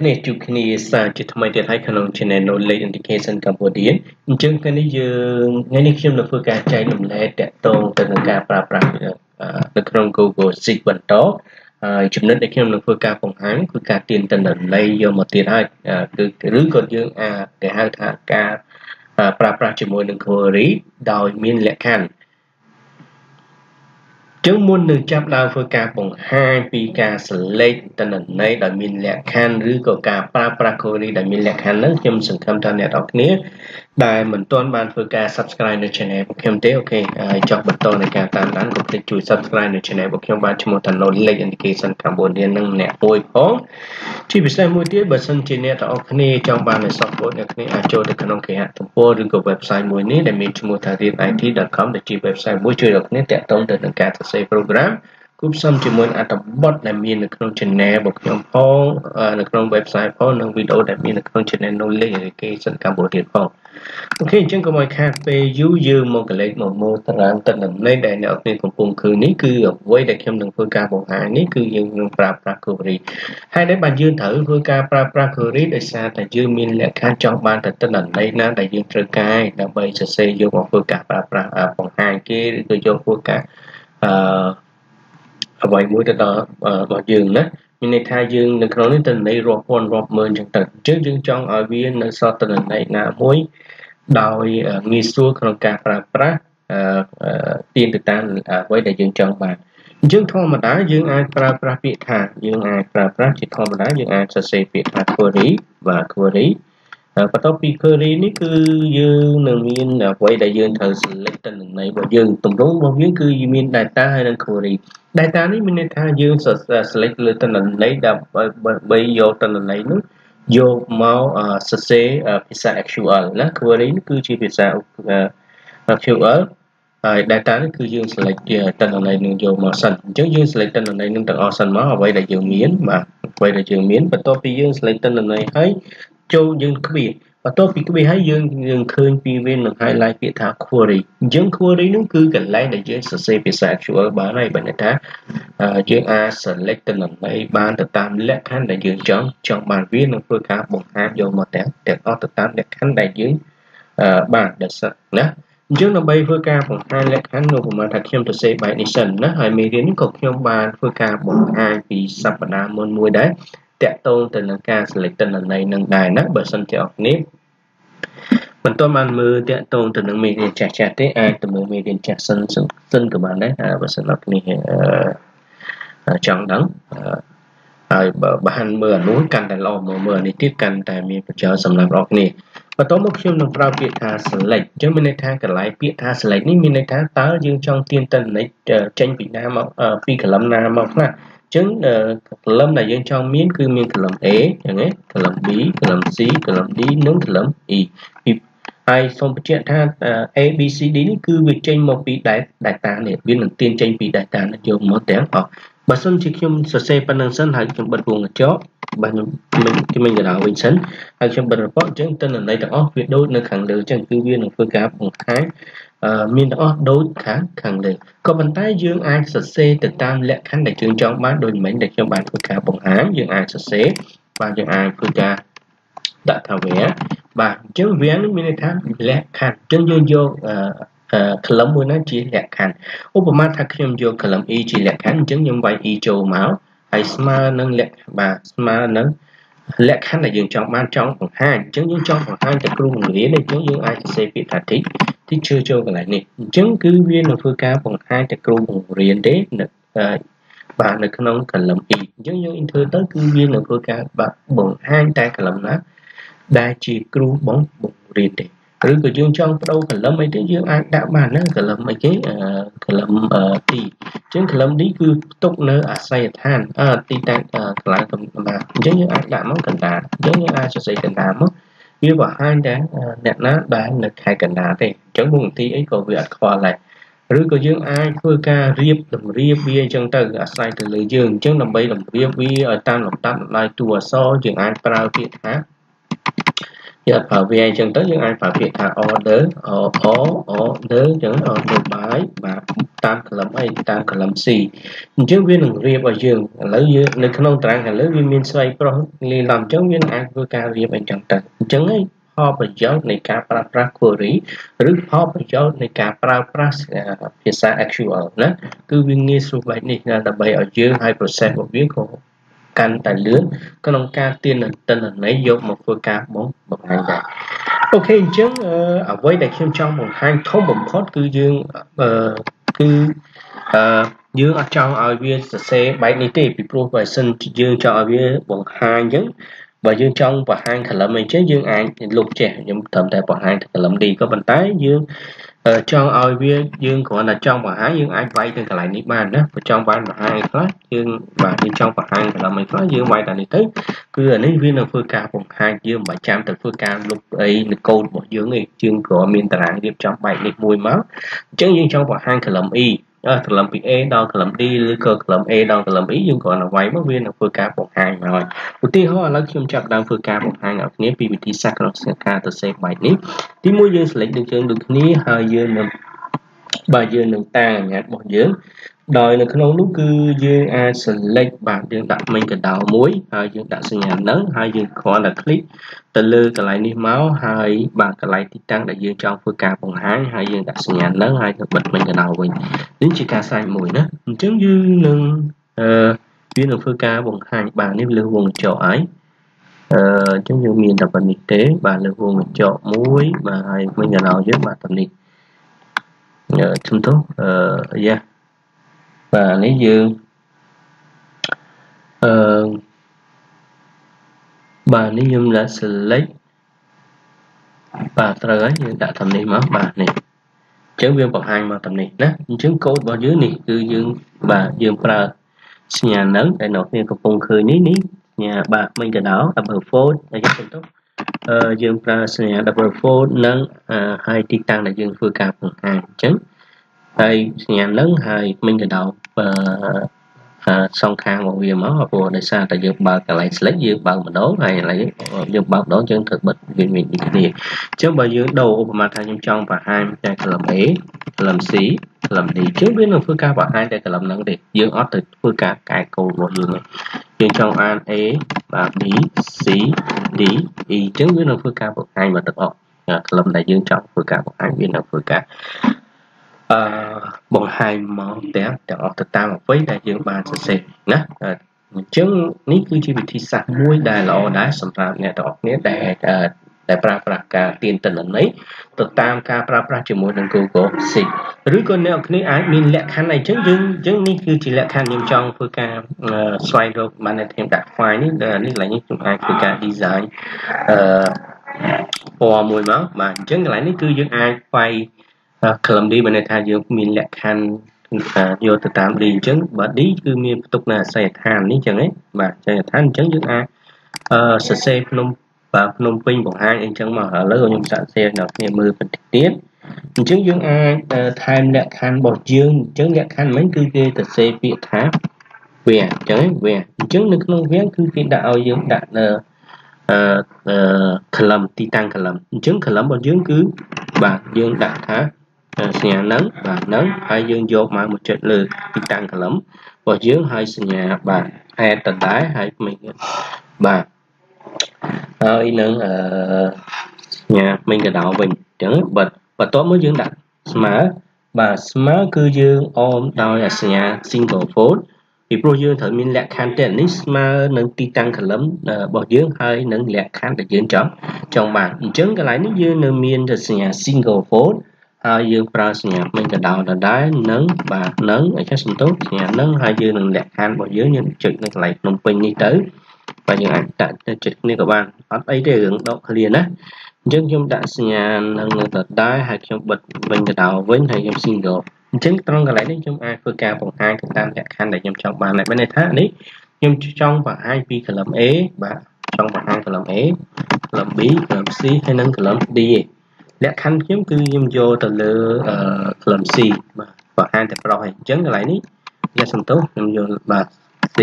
គ្នាជួបគ្នាសាជាថ្មីទៀតហើយក្នុង Channel Knowledge Education Cambodia អញ្ចឹងថ្ងៃនេះយើងថ្ងៃនេះខ្ញុំនឹងធ្វើការចែករំលែកតកតងទៅនឹងការប្រើប្រាស់នៅក្នុង Google Sheet បន្តហើយចំណុចដែលខ្ញុំនឹងធ្វើការបង្ហាញគឺការទាញទិន្នន័យយកមកទៀតហើយគឺឬក៏យើងអាចគេហៅថាការប្រើប្រាស់ជាមួយនឹង query ដោយមានលក្ខខណ្ឌ ចឹងមុននឹងចាប់ដើមធ្វើការបង្ហាញពីការ select តនន័យដែលមានលក្ខខណ្ឌឬក៏ការប្រើប្រាស់ query ដែលមានលក្ខខណ្ឌហ្នឹងខ្ញុំសង្ឃឹមថាអ្នកនរគ្នា ដែលមិនទាន់បានធ្វើការ subscribe នៅ channel របស់ខ្ញុំទេអូខេហើយចុះបន្តនៃការតាមដានកុំភ្លេចជួយ subscribe នៅ channel របស់ខ្ញុំបានឈ្មោះថា Knowledge Education Cambodia នឹងអ្នកមួយផងជាពិសេសមួយទៀតបើសិនជាអ្នកទាំងអស់គ្នាចង់បាននៅ support អ្នកគ្នាអាចចូលទៅក្នុងគេហទំព័រឬក៏ website មួយនេះដែលមានឈ្មោះថា readit.com ដែលជា website មួយជួយអ្នកគ្នាតាក់ទងទៅនឹងការសរសេរ program គូផ្សំជាមួយអត្ថបទដែលមាននៅក្នុង channel របស់ខ្ញុំផងនៅក្នុង website ផងនិងវីដេអូដែលមាននៅក្នុង channel Knowledge Education Cambodia ផងអូខេអញ្ចឹងកុំឲ្យខាតពេលយូរយើងមកកលេចមកមើលតារាងទឹកន័យដែលអ្នកនរកំពុងឃើញនេះគឺអ្វីដែលខ្ញុំនឹងធ្វើការបង្ហាញនេះគឺយើងនឹងប្រើប្រាស់ query ហើយដែលបានយើងត្រូវធ្វើការប្រើប្រាស់ query ដោយសារតែយើងមានលក្ខខណ្ឌចង់បានទៅទឹកន័យណាដែលយើងត្រូវការដើម្បីសរសេរយកមកធ្វើការប្រើប្រាស់បង្ហាញគេឬក៏យកធ្វើការអឺ អ្វីមួយទៅដល់របស់យើងណាមានន័យថាយើងនៅក្នុងនេះតន័យរាប់ពាន់រាប់ម៉ឺនចឹងទៅអញ្ចឹងយើងចង់ឲ្យវានៅសតន័យណាមួយដោយងាយស្រួលក្នុងការប្រើប្រាស់ទៀងទៅតាមអ្វីដែលយើងចង់បានអញ្ចឹងធម្មតាយើងអាចប្រើប្រាស់ពាក្យថាយើងអាចប្រើប្រាស់ជាធម្មតាយើងអាចសរសេរពាក្យថា query បាទ query បន្ទាប់ពី query នេះគឺយើងនឹងមានអ្វីដែលយើងត្រូវ select តន័យរបស់យើងទម្រង់របស់យើងគឺមាន data ហើយនិង query data នេះមានន័យថាយើង select លើតនន័យដើម្បីយកតនន័យនោះយកមកសរសេរភាសា SQL ណា query នេះគឺជាភាសា SQL ហើយ data នេះគឺយើង select តនន័យនឹងយកមកសិនអញ្ចឹងយើង select តនន័យនឹងទាំងអស់សិនមកអ្វីដែលយើងមានបាទអ្វីដែលយើងមានបន្ទាប់ពីយើង select តនន័យហើយ ចូលយើងគ្វាបន្ទាប់ពីគ្វាហើយយើងយើងឃើញពីវានឹង highlight ពាក្យថា query អញ្ចឹង query នោះគឺកន្លែងដែលយើងសរសេរភាសា SQL បានហើយបើន័យថាយើងអាច select តំណន័យបានទៅតាមលក្ខខណ្ឌដែលយើងចង់ចង់បានវានឹងធ្វើការបង្ហាញយកមកទាំងទាំងអស់ទៅតាមលក្ខខណ្ឌដែលយើងបានដែលសិនណាអញ្ចឹងដើម្បីធ្វើការបង្ហាញលក្ខខណ្ឌនោះប្រហែលថាខ្ញុំទៅសេបែបនេះសិនណាហើយមេរៀននេះក៏ខ្ញុំបានធ្វើការបង្ហាញពីសប្តាហ៍មុនមួយដែរ តកតងទៅនឹងការ select តន័យនឹងដែរណាបើសិនជាអរគ្នាមិនទាន់បានមើលតកតងទៅនឹងមេរៀនចាស់ចាស់ទេអាចទៅមើលមេរៀនចាស់សិនសិនក៏បានដែរបើសិនអរគ្នាចង់ដឹងហើយបើបានមើលអានោះកាន់តែល្អមើលមើលអានេះទៀតកាន់តែមានប្រយោជន៍សម្រាប់អរគ្នាបន្ទាប់មកខ្ញុំនឹងប្រើពាក្យថា select អញ្ចឹងមានន័យថាកន្លែងពាក្យថា select នេះមានន័យថាតើយើងចង់ទាញតន័យចេញពីណាមកពី column ណាមកខ្លះ ចឹង column ដែលយើងចង់មានគឺមាន column A ចឹងណា column B column C column D និង column E ពីហើយសូមបញ្ជាក់ថា A B C D នេះគឺវាចេញមកពី data នេះវានឹងទាញចេញពី data នេះយកមកទាំងអស់ បើសិនជាខ្ញុំសរសេរប៉ុណ្្នឹងសិនហើយខ្ញុំបិទវងកញ្ចក់បាទខ្ញុំខ្ញុំមិញកណ្ដាលវិញសិនហើយខ្ញុំបិទ report អញ្ចឹងទិន្នន័យទាំងអស់វាដូចនៅខាងលើអញ្ចឹងគឺវានឹងធ្វើការបង្ហាញមានទាំងអស់ដូចខាងខាងលើក៏ប៉ុន្តែយើងអាចសរសេរទៅតាមលក្ខខណ្ឌដែលយើងចង់បានដូចមិញដែលខ្ញុំបានធ្វើការបង្ហាញយើងអាចសរសេរបាទយើងអាចធ្វើការដាក់ថាវាបាទអញ្ចឹងវានឹងមានន័យថាលក្ខខណ្ឌអញ្ចឹងយើងយក column មួយណាជាលក្ខខណ្ឌឧបមាថាខ្ញុំយក column E ជាលក្ខខណ្ឌអញ្ចឹងខ្ញុំវាយ E ចូលមកហើយស្មើនឹងលក្ខបាទស្មើនឹងលក្ខខណ្ឌដែលយើងចង់បានចង់បង្ហាញអញ្ចឹងយើងចង់បង្ហាញទៅគ្រូបង្រៀនអញ្ចឹងយើងអាចសរសេរពាក្យថា teach teacher ចូលកន្លែងនេះអញ្ចឹងគឺវានឹងធ្វើការបង្ហាញទៅគ្រូបង្រៀនទេនៅបាទនៅក្នុង column E អញ្ចឹងយើង enter ទៅគឺវានឹងធ្វើការបាទបង្ហាញតែ column ណាដែលជាគ្រូបង្រៀនទេ ឬក៏យើងចង់បដូរកលឹមអីទេយើងអាចដាក់បានណាកលឹមអីគេកលឹមទីអញ្ចឹងកលឹមនេះគឺផ្ទុកនៅអាស័យដ្ឋានអទីតាំងកន្លែងកំបាទអញ្ចឹងយើងអាចដាក់មកកណ្ដាលអញ្ចឹងយើងអាចសរសេរកណ្ដាលមកវាបង្ហាញតែអ្នកណាដែលនៅខែកណ្ដាលទេអញ្ចឹងមុខនីតិអីក៏វាអត់ខ្វល់ដែរឬក៏យើងអាចធ្វើការរៀបតម្រៀបវាអញ្ចឹងទៅអាស្រ័យទៅលើយើងអញ្ចឹងដើម្បីតម្រៀបវាឲ្យតាមលំដាប់លំដោយតួអក្សរយើងអាចប្រើពាក្យថា យើងប្រើវាអញ្ចឹងទៅយើងអាចប្រើពាក្យថា order or order អញ្ចឹង order by បាទតាម column អីតាម column C អញ្ចឹងវានឹងរៀបឲ្យយើងឥឡូវយើងនៅក្នុងតារាងខាងលើវាមានស្វ័យប្រុសលាយឡំអញ្ចឹងវានឹងអាចធ្វើការរៀបអីចឹងទៅអញ្ចឹងឯងផលប្រយោជន៍នៃការប្រើប្រាស់ query ឬផលប្រយោជន៍នៃការប្រើប្រាស់ភាសា SQL ណាគឺវាងាយស្រួលបែបនេះដើម្បីឲ្យយើងឲ្យ process របស់វាក៏ កាន់តែលឿនក្នុងការទាញទិន្នន័យយកមកធ្វើការបងបង្ហាញដែរអូខេអញ្ចឹងអ្វីដែលខ្ញុំចង់បង្ហាញធំបំផុតគឺយើងគឺអឺយើងអត់ចង់ឲ្យវាសរសេរបែបនេះទេពីព្រោះបើសិនយើងចង់ឲ្យវាបង្ហាញអញ្ចឹងបើយើងចង់បង្ហាញ column អីចឹងយើងអាចលុបចេះខ្ញុំត្រឹមតែបង្ហាញ column D ក៏ប៉ុន្តែយើង ចង់ឲ្យវាយើងគ្រាន់តែចង់បង្ហាញយើងអាចវាយទៅកន្លែងនេះបានណាបើចង់បានបង្ហាញខ្លះយើងបាទយើងចង់បង្ហាញ column អីខ្លះយើងវាយតែនេះទៅគឺអានេះវានឹងធ្វើការបង្ហាញយើងមិនចាំទៅធ្វើការលុបអីនៅកូដរបស់យើងទេយើងគ្រាន់មានតារាងរៀបចំបែបនេះមួយមកអញ្ចឹងយើងចង់បង្ហាញ column E ក្លឹមពី A ដល់ក្លឹម D ឬក៏ក្លឹម A ដល់ក្លឹម E យើងគ្រាន់តែវាយមកវានឹងធ្វើការបង្ហាញមកហើយឧទាហរណ៍ឥឡូវខ្ញុំចាប់ដើមធ្វើការបង្ហាញដល់គ្នាពីវិធីសាស្ត្រក្នុងការទៅ save byte នេះទីមួយយើង select ដូចយើងដូចគ្នាហើយយើងនឹង បើយើងនឹងតាំងអាញាតរបស់យើង ដោយនៅក្នុងនោះគឺយើងអាច select បាទយើងដាក់មិញកដោមួយហើយយើងដាក់សញ្ញានឹងហើយយើងគ្រាន់តែ click ទៅលើកន្លែងនេះមកហើយបាទកន្លែងទីតាំងដែលយើងចង់ធ្វើការបង្ហាញហើយយើងដាក់សញ្ញានឹងហើយទៅបិទមិញកដោវិញនេះជាការស្រេចមួយណាអញ្ចឹងយើងនឹងអឺវានឹងធ្វើការបង្ហាញបាទនេះលើវងកញ្ចក់ហើយអឺអញ្ចឹងយើងមានតែប៉ុណ្្នេះទេបាទលើវងកញ្ចក់មួយបាទហើយមិញកដោយើងបាទប៉ុណ្្នេះអឺ ជំទោសអឺយ៉ាបាទនេះយើងអឺបាទនេះខ្ញុំដាក់ select បាទត្រូវហើយយើងដាក់តាមនេះមកបាទនេះអញ្ចឹងវាបង្ហាញមកតាមនេះណាអញ្ចឹងកូដរបស់យើងនេះគឺយើងបាទយើងប្រើសញ្ញានឹងដែលអ្នកនាងកំពុងឃើញនេះនេះសញ្ញាបាទមិញក៏ដោ double fold ហើយយើងទៅអឺ យើងប្រើសញ្ញា double fold និងហើយទីតាំងដែលយើងធ្វើការបង្ហាញអញ្ចឹងហើយសញ្ញានឹងហើយមិញក៏ដោសងខាងរបស់វាមកព្រោះដោយសារតែយើងបើកកន្លែង select យើងបើកម្ដងហើយឥឡូវយើងបើកម្ដងយើងត្រូវបិទវាមានដូចគ្នាអញ្ចឹងបើយើងដូរឧបមាថាខ្ញុំចង់បង្ហាញតែ column A column C column D អញ្ចឹងវានឹងធ្វើការបង្ហាញតែ column ហ្នឹងទេយើងអត់ទៅធ្វើការកែកូដរបស់យើងទេយើងចង់អាន A បាទ B C D E អញ្ចឹងវានឹងធ្វើការបង្ហាញមកទាំងអស់ column ដែលយើងចង់ធ្វើការបង្ហាញវានឹងធ្វើការអឺបង្ហាញមកទាំងទាំងអស់ទៅតាមអ្វីដែលយើងបានសរសេរណាអញ្ចឹងនេះគឺជាវិធីសាស្ត្រមួយដែលល្អដែរសម្រាប់អ្នកទាំងអស់គ្នាដែល ដែលប្រើប្រាស់ការទាញទិន្នន័យទៅតាមការប្រើប្រាស់ជាមួយនឹង Google Sheet ឬក៏អ្នកនរគ្នាអាចមានលក្ខខណ្ឌអីចឹងយើងអញ្ចឹងនេះគឺជាលក្ខខណ្ឌខ្ញុំចង់ធ្វើការស្វែងរកបានតែខ្ញុំដាក់ file នេះនេះកន្លែងនេះខ្ញុំអាចធ្វើការ design អឺពណ៌មួយមកបាទអញ្ចឹងកន្លែងនេះគឺយើងអាចវាយ column D បានន័យថាយើងមានលក្ខខណ្ឌយកទៅតាម D អញ្ចឹងបើ D គឺមានផ្ទុកនៅអាស័យដ្ឋាននេះអញ្ចឹងឯងបាទអាស័យដ្ឋានអញ្ចឹងយើងអាចអឺសរសេរភ្នំ បាទភ្នំពេញបង្ហាញអីចឹងមកឥឡូវខ្ញុំសាកសៀដល់គ្នាមើលបន្តិចទៀតអញ្ចឹងយើងអាចថែមលក្ខខណ្ឌរបស់យើងអញ្ចឹងលក្ខខណ្ឌមិញគឺគេទៅសេពាក្យថាវាអញ្ចឹងវាអញ្ចឹងនៅក្នុងវាគឺគេដាក់ឲ្យយើងដាក់នៅអឺ column ទីតាំង column អញ្ចឹង column របស់យើងគឺបាទយើងដាក់ថាសញ្ញាហ្នឹងបាទហ្នឹងហើយយើងយកមកមកចុចលើទីតាំង column របស់យើងហើយសញ្ញាបាទ add ដដែលហើយមិនបាទ ហើយនឹងអឺសញ្ញាមិញកដោវិញអញ្ចឹងបើបន្ទាប់មកយើងដាក់ស្មើបាទស្មើគឺយើងអមដោយសញ្ញា single fold ពីព្រោះយើងត្រូវមានលក្ខខណ្ឌទាំងនេះស្មើនឹងទីតាំង column របស់យើងហើយនឹងលក្ខខណ្ឌដែលយើងចង់ចង់បានអញ្ចឹងកន្លែងនេះយើងនៅមានសញ្ញា single fold ហើយយើងប្រើសញ្ញាមិញកដោដដែលនឹងបាទនឹងអញ្ចឹងសំទោសសញ្ញានឹងហើយយើងនឹងលក្ខខណ្ឌរបស់យើងយើងចុចនៅកន្លែងភ្នំពេញនេះទៅ បាទយើងអាចដាក់ចិត្តគ្នាក៏បានអត់អីទេរឿងដកឃ្លាណាអញ្ចឹងខ្ញុំដាក់សញ្ញានឹងនៅដដែលហើយខ្ញុំបិទវិញកដោវិញហើយខ្ញុំ single អញ្ចឹងត្រង់កន្លែងនេះខ្ញុំអាចធ្វើការបង្ហាញទៅតាមលក្ខខណ្ឌដែលខ្ញុំចង់បានដែរមានន័យថានេះខ្ញុំចង់បង្ហាញពី column A បាទចង់បង្ហាញ column A column B column C ហើយនិង column D លក្ខខណ្ឌខ្ញុំគឺខ្ញុំយកទៅលើ column C បាទបង្ហាញតែប្រុសហើយអញ្ចឹងកន្លែងនេះយកសំទោសខ្ញុំយកបាទ C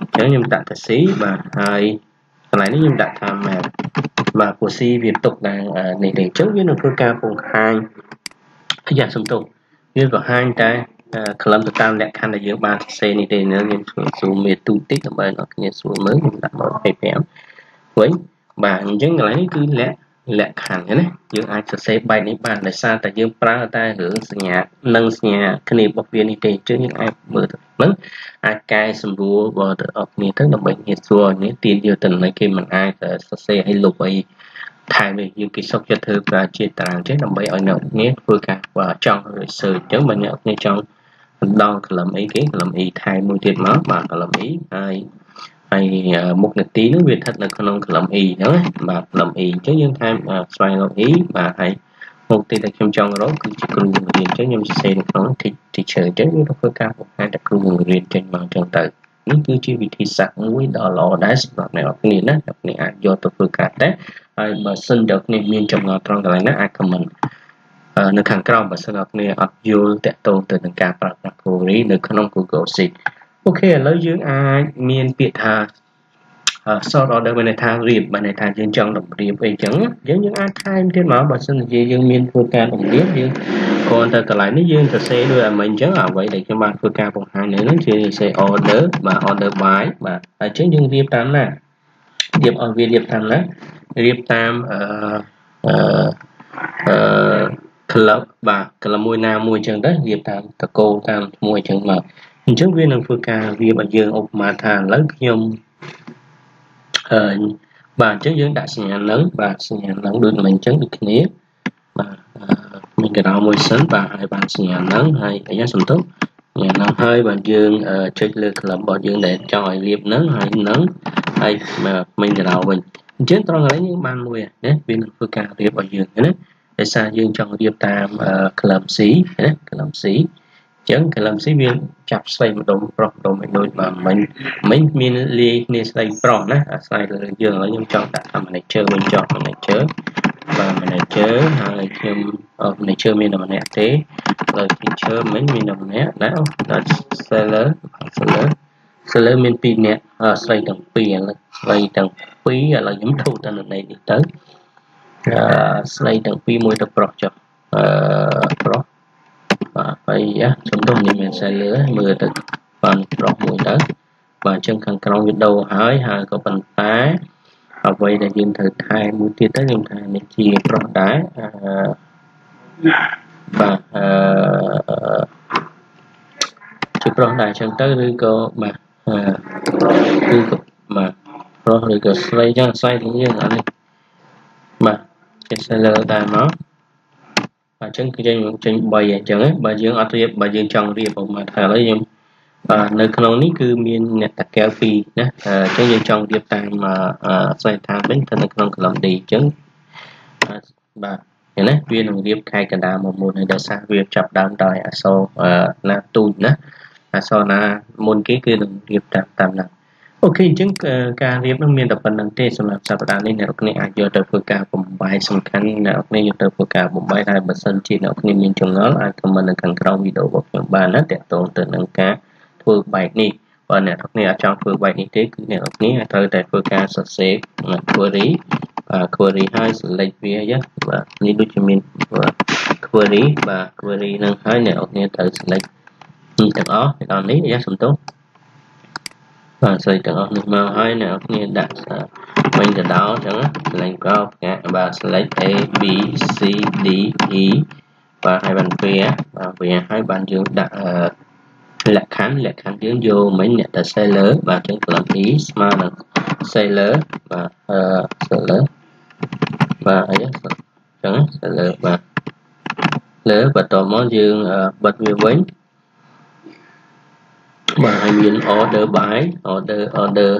អញ្ចឹងខ្ញុំដាក់តែ C បាទហើយកន្លែងនេះខ្ញុំដាក់ថា map បាទពូ C វាទុកដល់នេះទេអញ្ចឹងវានឹងធ្វើការបង្ហាញយ៉ាសំទោសវាបង្ហាញតែក្លឹមទៅតាមលក្ខខណ្ឌដែលយើងបានសរសេរនេះទេនៅខ្ញុំស៊ូមមេទូតិចដើម្បីអ្នកគ្នាស្រួលមើលខ្ញុំដាក់មក25វិញបាទអញ្ចឹងកន្លែងនេះគឺលក្ខ លក្ខខណ្ឌណាយើងអាចសរសេរបែបនេះបានដោយសារតែយើងប្រើតែរឿងសញ្ញានិងសញ្ញាគ្នារបស់វានេះទេអញ្ចឹងយើងអាចមើលទៅហ្នឹងអាចកែសម្រួលរបស់ទៅអស់គ្នាទៅដើម្បីងាយស្រួលនេះទានយកទៅនៅគេមិនអាចសរសេរឲ្យលុបអីថែមនេះយើងគេសុខចិត្តធ្វើប្រជាតារាងចេះដើម្បីឲ្យអ្នកនេះធ្វើការចង់ research អញ្ចឹងបើអ្នកនេះចង់ដងក្លឹមអីគេក្លឹម e ថែមមួយទៀតមកបាទក្លឹម e ហើយ ហើយមុខនេតិនោះវាស្ថិតនៅក្នុង column E អញ្ចឹងណាបាទ column E អញ្ចឹងយើងថែមស្វែងរក E បាទហើយមុខទីដែលខ្ញុំចង់រកគឺជាគ្រូបង្រៀនអញ្ចឹងខ្ញុំសរសេរនៅក្នុង teacher អញ្ចឹងវាធ្វើការបង្ហាញតែគ្រូបង្រៀនចេញមកអញ្ចឹងទៅនេះគឺជាវិធីសាស្ត្រមួយដ៏ល្អដែរសម្រាប់អ្នកនរគ្នាណាអ្នកគ្នាអាចយកទៅធ្វើការដែរហើយបើសិនតែអ្នកគ្នាមានចំណងត្រង់កន្លែងណាអាច comment នៅខាងក្រោមបើសិនអ្នកគ្នាអត់យល់តកតងទៅនឹងការប្រើប្រាស់ query នៅក្នុង Google Sheet អូខេឥឡូវយើងអាចមានពាក្យថា sort order មានន័យថារៀបមានន័យថាយើងចង់តម្រៀបអីចឹងយើងយើងអាចថែមទៀតមកបើសិនជាយើងមានធ្វើការតម្រៀបយើងគ្រាន់តែកន្លែងនេះយើងសរសេរដូចអាមិញចឹងអ្វីដែលខ្ញុំបានធ្វើការបង្ហាញនៅនេះជាសរសេរ order បាទ order by បាទហើយចឹងយើងរៀបតាមណារៀបឲ្យវារៀបតាមណារៀបតាមអឺអឺអឺ club បាទ club មួយណាមួយចឹងទៅរៀបតាមតកោតាមឈ្មោះចឹងមក អញ្ចឹងវានឹងធ្វើការវាបើយើងឧបមាថាឥឡូវខ្ញុំអឺបាទអញ្ចឹងយើងដាក់សញ្ញានឹងបាទសញ្ញានឹងដូចមិញអញ្ចឹងដូចគ្នាបាទមានកណ្ដោមួយសិនបាទហើយបានសញ្ញានឹងហើយអីសំទោសសញ្ញានឹងហើយបាទយើងចុចលើក្លឹបរបស់យើងដែលចង់ឲ្យលាបនឹងហើយនឹងហើយមិញកណ្ដោវិញអញ្ចឹងត្រង់កន្លែងយើងបានមួយណាវានឹងធ្វើការរៀបឲ្យយើងណាដោយសារយើងចង់រៀបតាមក្លឹប C ណាក្លឹប C ចឹងកលឹមស៊ីវាចាប់ស្រីម្ដុំប្រុសម្ដុំឲ្យដូចបាទមិញមិញមានលាយគ្នាស្រីប្រុសណាអាស្រ័យលើយើងឥឡូវខ្ញុំចង់ដាក់ថា manager វិញចោះ manager បាទ manager ហើយខ្ញុំ manager មានតែម្នាក់ទេហើយ teacher មិញមានតែម្នាក់ណាដល់ seller seller seller មាន2នាក់ស្រីទាំងពីរឥឡូវស្រីទាំងពីរឥឡូវខ្ញុំធូរតន័យនេះទៅអឺស្រីទាំងពីរមួយទៅប្រុសចុះអឺប្រុសបាទ ហើយចំទុំនេះមានខ្សែលើមើលទៅបានប្រុសមួយទៅបាទអញ្ចឹងខាងក្រោមវីដេអូហើយហើយក៏ប៉ុន្តែអ្វីដែលយើងត្រូវថែមួយទៀតទៅខ្ញុំថានេះជាប្រុសដែរអឺបាទអឺជាប្រុសដែរអញ្ចឹងទៅឬក៏បាទគឺក៏បាទប្រុសឬក៏ស្រីចឹងស្រីទាំងយើងអានេះបាទចេះស្លើដែរមក អញ្ចឹងគឺយើងចេញ3អញ្ចឹងបើយើងអត់រៀបបើយើងចង់រៀបប្រហែលថាឥឡូវខ្ញុំនៅក្នុងនេះគឺមានអ្នកតាកែវ2ណាអញ្ចឹងយើងចង់រៀបតាមខ្សែឋានវិញទៅនៅក្នុង column D អញ្ចឹងបាទឃើញណាវានឹងរៀបខែកណ្ដាលមកមុនហើយដោយសារវាចាប់ដើមដោយអក្សរណាទូចណាអក្សរណាមុនគេគឺនឹងរៀបតាមតាមហ្នឹង អូខេអញ្ចឹងការរៀបនឹងមានតែប៉ុណ្្នឹងទេសម្រាប់សប្តាហ៍នេះអ្នកនរអាចយកទៅធ្វើការបំបែកសំខាន់អ្នកនរយកទៅធ្វើការបំបែកហើយបើសិនជាអ្នកនរមានចម្ងល់អាចខមមិននៅខាងក្រោមវីដេអូរបស់ខ្ញុំបានណាតកតងទៅនឹងការធ្វើបែកនេះបើអ្នកនរអត់ចង់ធ្វើបែកនេះទេគឺអ្នកនរត្រូវតែធ្វើការសរសេរ query query ហើយ select វាយ៉ាបាទនេះដូចជាមាន query បាទ query នឹងហើយអ្នកនរត្រូវ select នេះទាំងអស់ដល់នេះយ៉ាសំទោស បាទស្អីទាំងអស់នេះមកហើយអ្នកគ្នាដាក់វិញទៅដល់អញ្ចឹង select កោផ្កាបាទ select A B C D E បាទហើយបានវាបាទវាហើយបានយើងដាក់លក្ខខណ្ឌលក្ខខណ្ឌយើងយកមិញអ្នកតែ seller បាទអញ្ចឹង column E ស្មើនឹង seller បាទអឺ seller បាទអីអញ្ចឹង seller បាទលើបន្តមកយើងបិទវាវិញ បាទហើយមាន order by order order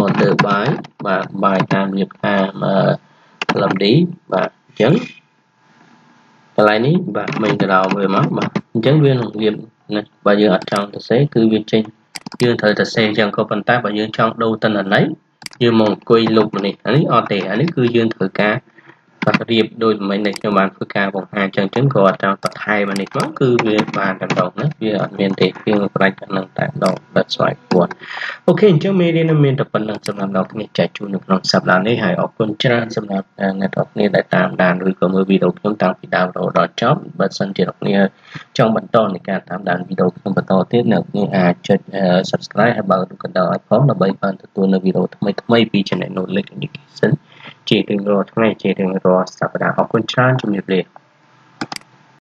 order by បាទ by តាមរៀបតាម column D បាទអញ្ចឹងកន្លែងនេះបាទមិញក្រោមវាមកបាទអញ្ចឹងវានឹងរៀបណាបើយើងអត់ចង់ទៅសេគឺវាចេញយើងត្រូវទៅសេអញ្ចឹងក៏ប៉ុន្តែបើយើងចង់ដូរតនន័យយើងមកអង្គុយលុបនេះអានេះអត់ទេអានេះគឺយើងត្រូវការ បាទរៀបដូចមិញដែលខ្ញុំបានធ្វើការបង្ហាញចឹងចឹងក៏តាមបន្ថែមនេះមកគឺវាបានតែម្ដងណាវាអត់មានទេវាផ្លាច់តែនឹងតែម្ដងបាទស្វ័យពួតអូខេអញ្ចឹងមេរៀនមានតែប៉ុណ្្នឹងសម្រាប់អ្នកគ្នាចែកជូននៅក្នុងសប្តាហ៍នេះហើយអរគុណច្រើនសម្រាប់អ្នកទាំងគ្នាដែលតាមដានឬក៏មើលវីដេអូខ្ញុំតាំងពីដើមរហូតដល់ចប់បើសិនជាអ្នកគ្នាចង់បន្តនៃការតាមដានវីដេអូខ្ញុំបន្តទៀតអ្នកគ្នាអាចចុច Subscribe ហើយបើករូបកណ្ដឹងឲ្យផងដើម្បីបានទទួលនៅវីដេអូថ្មីៗពី Channel Knowledge Education ជារៀងរាល់ថ្ងៃ ជារៀងរាល់សប្តាហ៍ អរគុណច្រើនជំរាបលា